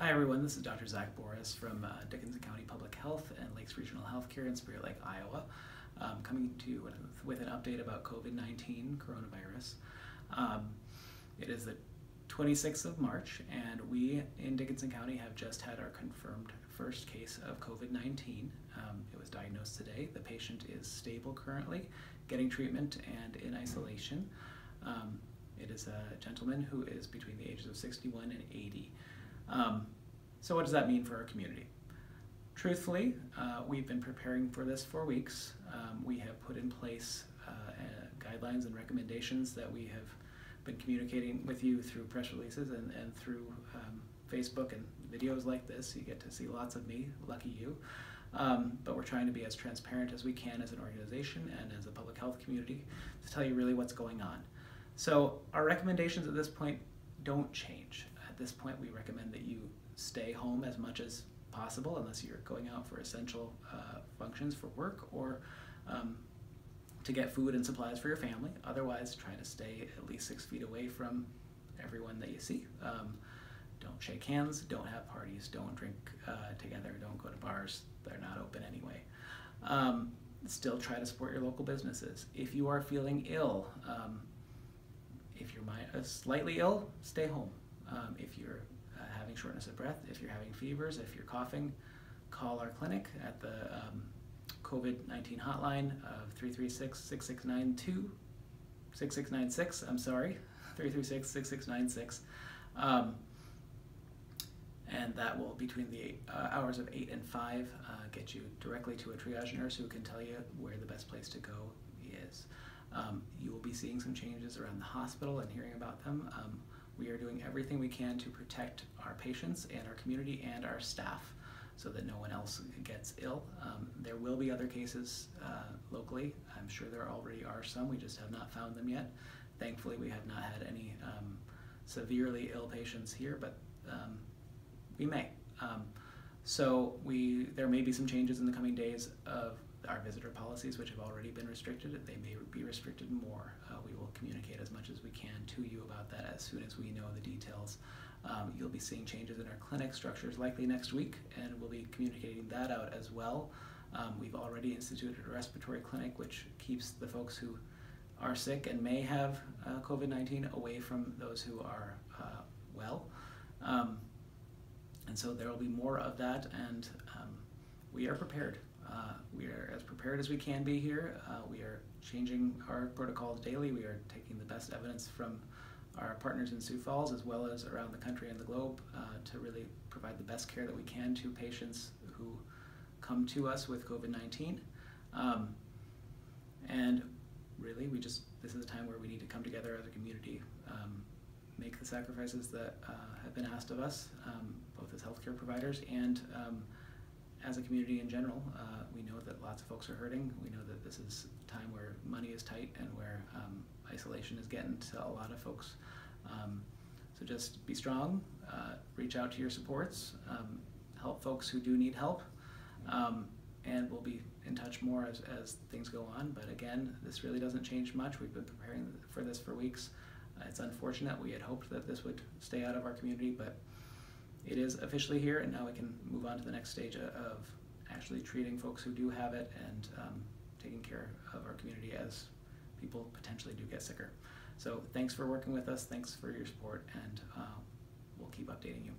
Hi everyone, this is Dr. Zach Borus from uh, Dickinson County Public Health and Lakes Regional Healthcare in Spirit Lake, Iowa, um, coming to you with an update about COVID-19 coronavirus. Um, it is the 26th of March and we in Dickinson County have just had our confirmed first case of COVID-19. Um, it was diagnosed today. The patient is stable currently, getting treatment and in isolation. Um, it is a gentleman who is between the ages of 61 and 80. Um, so what does that mean for our community? Truthfully, uh, we've been preparing for this for weeks. Um, we have put in place uh, uh, guidelines and recommendations that we have been communicating with you through press releases and, and through um, Facebook and videos like this. You get to see lots of me, lucky you. Um, but we're trying to be as transparent as we can as an organization and as a public health community to tell you really what's going on. So our recommendations at this point don't change this point, we recommend that you stay home as much as possible unless you're going out for essential uh, functions for work or um, to get food and supplies for your family. Otherwise, try to stay at least six feet away from everyone that you see. Um, don't shake hands, don't have parties, don't drink uh, together, don't go to bars. They're not open anyway. Um, still try to support your local businesses. If you are feeling ill, um, if you're uh, slightly ill, stay home. Um, if you're uh, having shortness of breath, if you're having fevers, if you're coughing, call our clinic at the um, COVID 19 hotline of 336 6692 6696. I'm sorry, 336 6696. Um, and that will, between the uh, hours of 8 and 5, uh, get you directly to a triage nurse who can tell you where the best place to go is. Um, you will be seeing some changes around the hospital and hearing about them. Um, we are doing everything we can to protect our patients and our community and our staff so that no one else gets ill. Um, there will be other cases uh, locally. I'm sure there already are some. We just have not found them yet. Thankfully, we have not had any um, severely ill patients here, but um, we may. Um, so we there may be some changes in the coming days of our visitor policies, which have already been restricted, they may be restricted more. Uh, we will communicate as much as we can to you about that as soon as we know the details. Um, you'll be seeing changes in our clinic structures likely next week, and we'll be communicating that out as well. Um, we've already instituted a respiratory clinic, which keeps the folks who are sick and may have uh, COVID 19 away from those who are uh, well. Um, and so there will be more of that, and um, we are prepared. Uh, we are as prepared as we can be here. Uh, we are changing our protocols daily. We are taking the best evidence from our partners in Sioux Falls as well as around the country and the globe uh, to really provide the best care that we can to patients who come to us with COVID-19. Um, and really, we just this is a time where we need to come together as a community, um, make the sacrifices that uh, have been asked of us, um, both as healthcare providers and um, as a community in general, uh, we know that lots of folks are hurting. We know that this is a time where money is tight and where um, isolation is getting to a lot of folks. Um, so just be strong, uh, reach out to your supports, um, help folks who do need help, um, and we'll be in touch more as, as things go on. But again, this really doesn't change much. We've been preparing for this for weeks. Uh, it's unfortunate. We had hoped that this would stay out of our community, but it is officially here, and now we can move on to the next stage of actually treating folks who do have it and um, taking care of our community as people potentially do get sicker. So thanks for working with us, thanks for your support, and uh, we'll keep updating you.